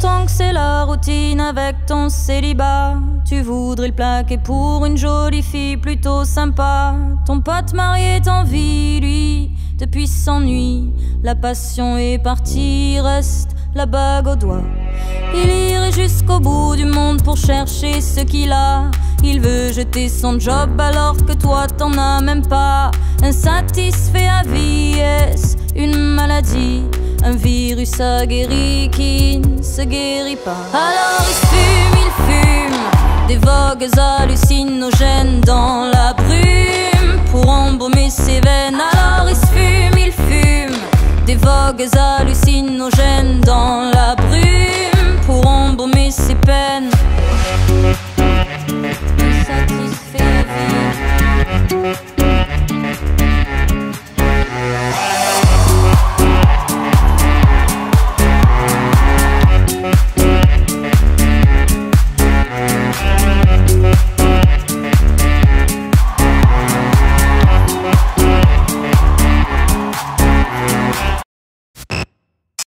s'obstine avec ton célibat. Tu voudrais le plaquer pour une jolie fille plutôt sympa. Ton pote marié t'envie, lui, depuis s'ennuie. La passion est partie, reste la bague au doigt. Il irait jusqu'au bout du monde pour chercher ce qu'il a. Il veut jeter son job alors que toi t'en as même pas. Insatisfait à vie? virus a guéri qui ne se guérit pas. Alors il fume, il fume des vogues hallucinogènes dans la brume pour embaumer ses veines. Alors il fume, il fume des vogues hallucinogènes dans la brume pour embaumer ses peines.